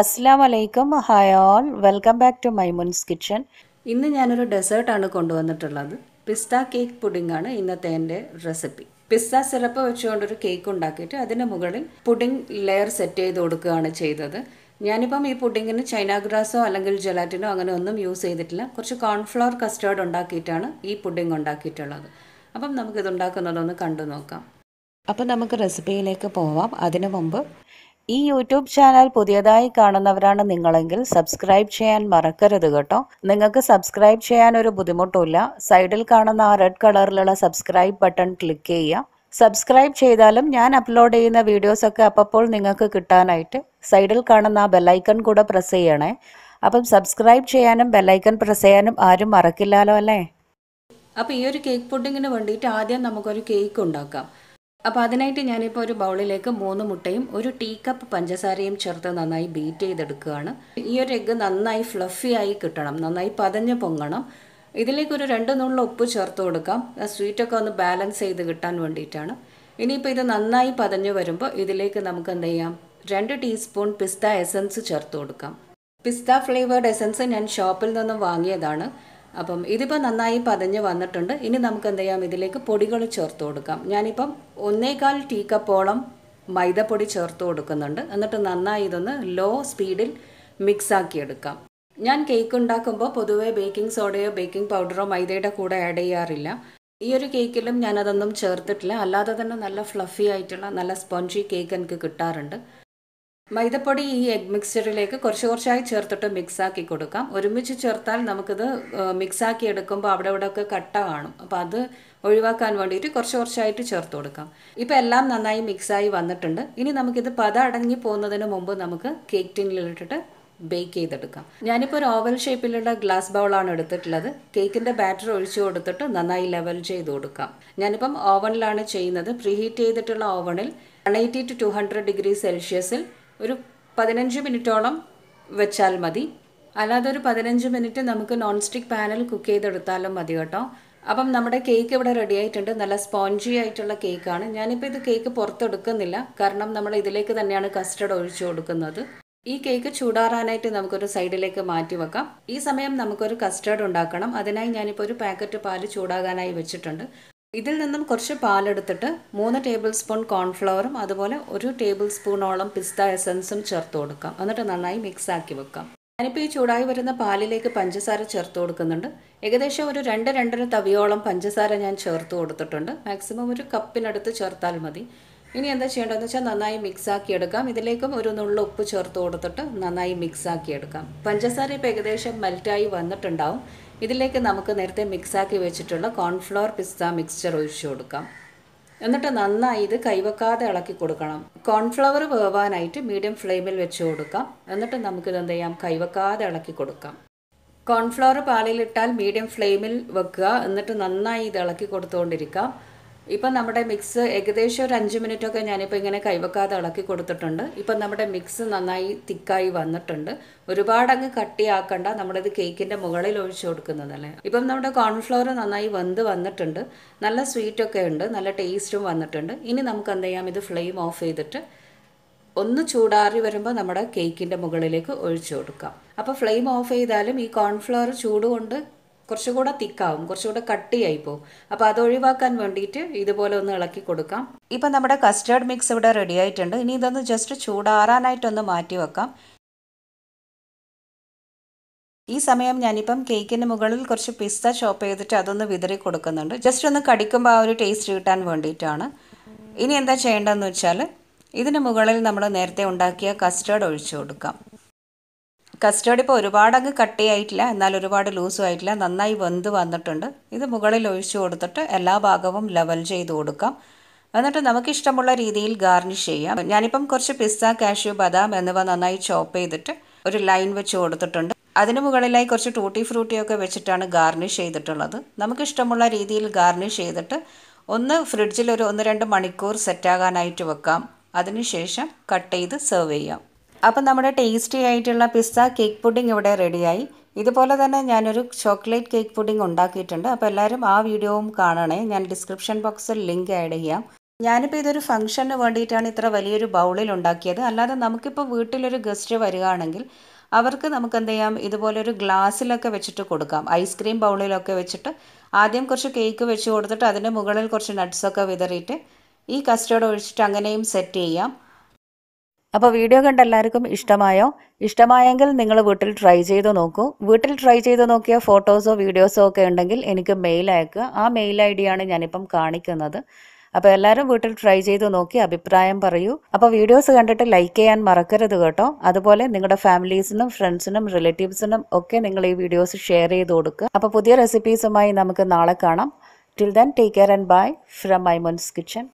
അസ്സാം വലൈക്കും hi all welcome back to Maimoon's kitchen. ഇന്ന് ഞാനൊരു ഡെസേർട്ടാണ് കൊണ്ടുവന്നിട്ടുള്ളത്. പിസ്ത കേക്ക് പുഡിംഗ് ആണ് ഇന്നത്തെ എന്റെ റെസിപ്പി. പിസ്ത സിറപ്പ് വെച്ചുകൊണ്ടൊരു കേക്ക് ഉണ്ടാക്കിയിട്ട് അതിന് മുകളിൽ പുഡിംഗ് ലെയർ സെറ്റ് ചെയ്ത് കൊടുക്കുകയാണ് ചെയ്തത്. ഞാനിപ്പം ഈ പുഡിങ്ങിന് ചൈന ഗ്രാസോ അല്ലെങ്കിൽ ജെലാറ്റിനോ അങ്ങനെ ഒന്നും യൂസ് ചെയ്തിട്ടില്ല. കുറച്ച് കോൺഫ്ലവർ കസ്റ്റേർഡ് ഉണ്ടാക്കിയിട്ടാണ് ഈ പുഡിംഗ് ഉണ്ടാക്കിയിട്ടുള്ളത്. അപ്പം നമുക്കിത് ഉണ്ടാക്കുന്നതൊന്ന് കണ്ടു നോക്കാം. അപ്പോൾ നമുക്ക് റെസിപ്പിയിലേക്ക് പോവാം. അതിനു മുമ്പ് ഈ യൂട്യൂബ് ചാനൽ പുതിയതായി കാണുന്നവരാണ് നിങ്ങളെങ്കിൽ സബ്സ്ക്രൈബ് ചെയ്യാൻ മറക്കരുത് കേട്ടോ. നിങ്ങൾക്ക് സബ്സ്ക്രൈബ് ചെയ്യാൻ ഒരു ബുദ്ധിമുട്ടുമില്ല. സൈഡിൽ കാണുന്ന ആ റെഡ് കളറിലുള്ള സബ്സ്ക്രൈബ് ബട്ടൺ ക്ലിക്ക് ചെയ്യുക. സബ്സ്ക്രൈബ് ചെയ്താലും ഞാൻ അപ്ലോഡ് ചെയ്യുന്ന വീഡിയോസൊക്കെ അപ്പോൾ നിങ്ങൾക്ക് കിട്ടാനായിട്ട് സൈഡിൽ കാണുന്ന ആ ബെല്ലൈക്കൺ കൂടെ പ്രസ് ചെയ്യണേ. അപ്പം സബ്സ്ക്രൈബ് ചെയ്യാനും ബെല്ലൈക്കൺ പ്രസ് ചെയ്യാനും ആരും മറക്കില്ലല്ലോ അല്ലേ? അപ്പോൾ ഈ ഒരു കേക്ക് പുഡിങ്ങിന് വേണ്ടിയിട്ട് ആദ്യം നമുക്കൊരു കേക്ക് ഉണ്ടാക്കാം. അപ്പോൾ അതിനായിട്ട് ഞാനിപ്പോൾ ഒരു ബൗളിലേക്ക് മൂന്ന് മുട്ടയും ഒരു ടീ കപ്പ് പഞ്ചസാരയും ചേർത്ത് നന്നായി ബീറ്റ് ചെയ്തെടുക്കുകയാണ്. ഈ ഒരു എഗ്ഗ് നന്നായി ഫ്ലഫി ആയി കിട്ടണം നന്നായി പതഞ്ഞ് പൊങ്ങണം. ഇതിലേക്ക് ഒരു രണ്ട് നുള്ള ഉപ്പ് ചേർത്ത് കൊടുക്കാം. സ്വീറ്റൊക്കെ ഒന്ന് ബാലൻസ് ചെയ്ത് കിട്ടാൻ വേണ്ടിയിട്ടാണ്. ഇനിയിപ്പോൾ ഇത് നന്നായി പതഞ്ഞ് വരുമ്പോൾ ഇതിലേക്ക് നമുക്ക് എന്ത് ചെയ്യാം? രണ്ട് ടീസ്പൂൺ പിസ്ത എസൻസ് ചേർത്ത് കൊടുക്കാം. പിസ്ത ഫ്ലേവേർഡ് എസൻസ് ഞാൻ ഷോപ്പിൽ നിന്നും വാങ്ങിയതാണ്. അപ്പം ഇതിപ്പോൾ നന്നായി പതഞ്ഞ് വന്നിട്ടുണ്ട്. ഇനി നമുക്ക് എന്ത് ചെയ്യാം? ഇതിലേക്ക് പൊടികൾ ചേർത്ത് കൊടുക്കാം. ഞാനിപ്പം ഒന്നേകാൽ ടീ കപ്പോളം മൈദപ്പൊടി ചേർത്ത് കൊടുക്കുന്നുണ്ട്. എന്നിട്ട് നന്നായി ഇതൊന്ന് ലോ സ്പീഡിൽ മിക്സ് ആക്കി എടുക്കാം. ഞാൻ കേക്ക് ഉണ്ടാക്കുമ്പോൾ പൊതുവേ ബേക്കിംഗ് സോഡയോ ബേക്കിംഗ് പൗഡറോ മൈദയുടെ കൂടെ ആഡ് ചെയ്യാറില്ല. ഈ ഒരു കേക്കിലും ഞാനതൊന്നും ചേർത്തിട്ടില്ല. അല്ലാതെ തന്നെ നല്ല ഫ്ലഫി ആയിട്ടുള്ള നല്ല സ്പോഞ്ചി കേക്ക് എനിക്ക് കിട്ടാറുണ്ട്. മൈദപ്പൊടി ഈ എഗ് മിക്സ്ചറിലേക്ക് കുറച്ച് കുറച്ചായി ചേർത്തിട്ട് മിക്സാക്കി കൊടുക്കാം. ഒരുമിച്ച് ചേർത്താൽ നമുക്കിത് മിക്സാക്കി എടുക്കുമ്പോൾ അവിടെ ഇവിടെ ഒക്കെ കട്ട കാണും. അപ്പോൾ അത് ഒഴിവാക്കാൻ വേണ്ടിയിട്ട് കുറച്ച് കുറച്ചായിട്ട് ചേർത്ത് കൊടുക്കാം. ഇപ്പോൾ എല്ലാം നന്നായി മിക്സായി വന്നിട്ടുണ്ട്. ഇനി നമുക്കിത് പത അടങ്ങി പോകുന്നതിന് മുമ്പ് നമുക്ക് കേക്ക് ടിന്നിലിട്ടിട്ട് ബേക്ക് ചെയ്തെടുക്കാം. ഞാനിപ്പോൾ ഒരു ഓവൽ ഷേപ്പിലുള്ള ഗ്ലാസ് ബൗളാണ് എടുത്തിട്ടുള്ളത്. കേക്കിന്റെ ബാറ്റർ ഒഴിച്ചു കൊടുത്തിട്ട് നന്നായി ലെവൽ ചെയ്ത് കൊടുക്കാം. ഞാനിപ്പം ഓവനിലാണ് ചെയ്യുന്നത്. പ്രീഹീറ്റ് ചെയ്തിട്ടുള്ള ഓവണിൽ one eighty to two hundred degree സെൽഷ്യസിൽ ഒരു പതിനഞ്ച് മിനിറ്റോളം വെച്ചാൽ മതി. അല്ലാതെ ഒരു പതിനഞ്ച് മിനിറ്റ് നമുക്ക് നോൺ സ്റ്റിക്ക് പാനിൽ കുക്ക് ചെയ്തെടുത്താലും മതി കേട്ടോ. അപ്പം നമ്മുടെ കേക്ക് ഇവിടെ റെഡി ആയിട്ടുണ്ട്. നല്ല സ്പോഞ്ചി ആയിട്ടുള്ള കേക്കാണ് ഞാനിപ്പോൾ ഇത് കേക്ക് പുറത്തെടുക്കുന്നില്ല. കാരണം നമ്മൾ ഇതിലേക്ക് തന്നെയാണ് കസ്റ്റർഡ് ഒഴിച്ചു കൊടുക്കുന്നത്. ഈ കേക്ക് ചൂടാറാനായിട്ട് നമുക്കൊരു സൈഡിലേക്ക് മാറ്റി വെക്കാം. ഈ സമയം നമുക്കൊരു കസ്റ്റർഡ് ഉണ്ടാക്കണം. അതിനായി ഞാനിപ്പോൾ ഒരു പാക്കറ്റ് പാൽ ചൂടാകാനായി വെച്ചിട്ടുണ്ട്. ഇതിൽ നിന്നും കുറച്ച് പാലെടുത്തിട്ട് മൂന്ന് ടേബിൾ സ്പൂൺ കോൺഫ്ലവറും അതുപോലെ ഒരു ടേബിൾ സ്പൂണോളം പിസ്ത എസൻസും ചേർത്ത് കൊടുക്കാം. എന്നിട്ട് നന്നായി മിക്സ് ആക്കി വെക്കാം. ഞാനിപ്പോൾ ഈ ചൂടായി വരുന്ന പാലിലേക്ക് പഞ്ചസാര ചേർത്ത് കൊടുക്കുന്നുണ്ട്. ഏകദേശം ഒരു രണ്ട് രണ്ടര തവിയോളം പഞ്ചസാര ഞാൻ ചേർത്ത് കൊടുത്തിട്ടുണ്ട്. മാക്സിമം ഒരു കപ്പിനടുത്ത് ചേർത്താൽ മതി. ഇനി എന്താ ചെയ്യേണ്ടതെന്ന് വെച്ചാൽ നന്നായി മിക്സ് ആക്കി എടുക്കാം. ഇതിലേക്കും ഒരു നുള്ള ഉപ്പ് ചേർത്ത് കൊടുത്തിട്ട് നന്നായി മിക്സ് ആക്കി എടുക്കാം. പഞ്ചസാര ഇപ്പോൾ ഏകദേശം മെൽറ്റായി വന്നിട്ടുണ്ടാവും. ഇതിലേക്ക് നമുക്ക് നേരത്തെ മിക്സാക്കി വെച്ചിട്ടുള്ള കോൺഫ്ലവർ പിസ്ത മിക്സ്ചർ ഒഴിച്ചു കൊടുക്കാം. എന്നിട്ട് നന്നായി ഇത് കൈവെക്കാതെ ഇളക്കി കൊടുക്കണം. കോൺഫ്ലവർ വേവാനായിട്ട് മീഡിയം ഫ്ലെയിമിൽ വെച്ച് കൊടുക്കാം. എന്നിട്ട് നമുക്കിത് എന്ത് ചെയ്യാം? കൈവെക്കാതെ ഇളക്കി കൊടുക്കാം. കോൺഫ്ലവർ പാലിലിട്ടാൽ മീഡിയം ഫ്ലെയിമിൽ വെക്കുക. എന്നിട്ട് നന്നായി ഇത് ഇളക്കി കൊടുത്തുകൊണ്ടിരിക്കാം. ഇപ്പം നമ്മുടെ മിക്സ് ഏകദേശം ഒരു അഞ്ച് മിനിറ്റൊക്കെ ഞാനിപ്പോൾ ഇങ്ങനെ കൈവെക്കാതെ ഇളക്കി കൊടുത്തിട്ടുണ്ട്. ഇപ്പം നമ്മുടെ മിക്സ് നന്നായി തിക്കായി വന്നിട്ടുണ്ട്. ഒരുപാടങ്ങ് കട്ടിയാക്കണ്ട. നമ്മളിത് കേക്കിന്റെ മുകളിൽ ഒഴിച്ചു കൊടുക്കുന്നതല്ലേ ഇപ്പം നമ്മുടെ കോൺഫ്ലവർ നന്നായി വെന്ത് വന്നിട്ടുണ്ട്. നല്ല സ്വീറ്റൊക്കെ ഉണ്ട്. നല്ല ടേസ്റ്റും വന്നിട്ടുണ്ട്. ഇനി നമുക്ക് എന്ത് ചെയ്യാം? ഇത് ഫ്ലെയിം ഓഫ് ചെയ്തിട്ട് ഒന്ന് ചൂടാറി വരുമ്പോൾ നമ്മുടെ കേക്കിന്റെ മുകളിലേക്ക് ഒഴിച്ചു കൊടുക്കാം. അപ്പോൾ ഫ്ലെയിം ഓഫ് ചെയ്താലും ഈ കോൺഫ്ലവർ ചൂടുകൊണ്ട് കുറച്ചുകൂടെ തിക്കാവും കുറച്ചുകൂടെ കട്ടിയായി പോകും അപ്പോൾ അത് ഒഴിവാക്കാൻ വേണ്ടിയിട്ട് ഇതുപോലെ ഒന്ന് ഇളക്കി കൊടുക്കാം. ഇപ്പം നമ്മുടെ കസ്റ്റേർഡ് മിക്സ് ഇവിടെ റെഡി ആയിട്ടുണ്ട്. ഇനി ഇതൊന്ന് ജസ്റ്റ് ചൂടാറാനായിട്ടൊന്ന് മാറ്റി വെക്കാം. ഈ സമയം ഞാനിപ്പം കേക്കിന് മുകളിൽ കുറച്ച് പിസ്ത ചോപ്പ് ചെയ്തിട്ട് അതൊന്ന് വിതറി കൊടുക്കുന്നുണ്ട്. ജസ്റ്റ് ഒന്ന് കടിക്കുമ്പോൾ ആ ഒരു ടേസ്റ്റ് കിട്ടാൻ വേണ്ടിയിട്ടാണ്. ഇനി എന്താ ചെയ്യേണ്ടതെന്ന് വെച്ചാൽ ഇതിന് മുകളിൽ നമ്മൾ നേരത്തെ ഉണ്ടാക്കിയ കസ്റ്റേർഡ് ഒഴിച്ചു കൊടുക്കാം. കസ്റ്റേർഡ് ഇപ്പോൾ ഒരുപാട് അങ്ങ് കട്ടിയായിട്ടില്ല എന്നാൽ ഒരുപാട് ലൂസും ആയിട്ടില്ല. നന്നായി വെന്ത് വന്നിട്ടുണ്ട്. ഇത് മുകളിൽ ഒഴിച്ചു കൊടുത്തിട്ട് എല്ലാ ഭാഗവും ലെവൽ ചെയ്ത് കൊടുക്കാം. എന്നിട്ട് നമുക്കിഷ്ടമുള്ള രീതിയിൽ ഗാർണിഷ് ചെയ്യാം. ഞാനിപ്പം കുറച്ച് പിസ്സ കാഷ്യൂ ബദാം എന്നിവ നന്നായി ചോപ്പ് ചെയ്തിട്ട് ഒരു ലൈൻ വെച്ച് കൊടുത്തിട്ടുണ്ട്. അതിന് മുകളിലായി കുറച്ച് ടൂട്ടി ഫ്രൂട്ടിയൊക്കെ വെച്ചിട്ടാണ് ഗാർണിഷ് ചെയ്തിട്ടുള്ളത്. നമുക്കിഷ്ടമുള്ള രീതിയിൽ ഗാർണിഷ് ചെയ്തിട്ട് ഒന്ന് ഫ്രിഡ്ജിൽ ഒരു ഒന്ന് രണ്ട് മണിക്കൂർ സെറ്റാകാനായിട്ട് വെക്കാം. അതിനുശേഷം കട്ട് ചെയ്ത് സെർവ് ചെയ്യാം. അപ്പം നമ്മുടെ ടേസ്റ്റി ആയിട്ടുള്ള പിസ്സ കേക്ക് പുഡിംഗ് ഇവിടെ റെഡിയായി ഇതുപോലെ തന്നെ ഞാനൊരു ചോക്ലേറ്റ് കേക്ക് പുഡിംഗ് ഉണ്ടാക്കിയിട്ടുണ്ട്. അപ്പോൾ എല്ലാവരും ആ വീഡിയോവും കാണണേ. ഞാൻ ഡിസ്ക്രിപ്ഷൻ ബോക്സിൽ ലിങ്ക് ആഡ് ചെയ്യാം. ഞാനിപ്പോൾ ഇതൊരു ഫംഗ്ഷന് വേണ്ടിയിട്ടാണ് ഇത്ര വലിയൊരു ബൗളിൽ ഉണ്ടാക്കിയത്. അല്ലാതെ നമുക്കിപ്പോൾ വീട്ടിലൊരു ഗസ്റ്റ് വരികയാണെങ്കിൽ അവർക്ക് നമുക്ക് എന്ത് ചെയ്യാം? ഇതുപോലൊരു ഗ്ലാസ്സിലൊക്കെ വെച്ചിട്ട് കൊടുക്കാം. ഐസ്ക്രീം ബൗളിലൊക്കെ വെച്ചിട്ട് ആദ്യം കുറച്ച് കേക്ക് വെച്ച് കൊടുത്തിട്ട് അതിന്റെ മുകളിൽ കുറച്ച് നട്ട്സൊക്കെ വിതറിയിട്ട് ഈ കസ്റ്റേർഡ് ഒഴിച്ചിട്ട് അങ്ങനെയും സെറ്റ് ചെയ്യാം. അപ്പോൾ വീഡിയോ കണ്ട എല്ലാവർക്കും ഇഷ്ടമായോ? ഇഷ്ടമായെങ്കിൽ നിങ്ങൾ വീട്ടിൽ ട്രൈ ചെയ്ത് നോക്കൂ. വീട്ടിൽ ട്രൈ ചെയ്ത് നോക്കിയ ഫോട്ടോസോ വീഡിയോസോ ഒക്കെ ഉണ്ടെങ്കിൽ എനിക്ക് മെയിൽ അയക്കുക. ആ മെയിൽ ഐ ഡിയാണ് ഞാനിപ്പം കാണിക്കുന്നത്. അപ്പോൾ എല്ലാവരും വീട്ടിൽ ട്രൈ ചെയ്ത് നോക്കി അഭിപ്രായം പറയൂ. അപ്പോൾ വീഡിയോസ് കണ്ടിട്ട് ലൈക്ക് ചെയ്യാൻ മറക്കരുത് കേട്ടോ. അതുപോലെ നിങ്ങളുടെ ഫാമിലീസിനും ഫ്രണ്ട്സിനും റിലേറ്റീവ്സിനും ഒക്കെ നിങ്ങൾ ഈ വീഡിയോസ് ഷെയർ ചെയ്ത് കൊടുക്കുക. അപ്പോൾ പുതിയ റെസിപ്പീസുമായി നമുക്ക് നാളെ കാണാം. Till then take care and bye from my Maimoon's kitchen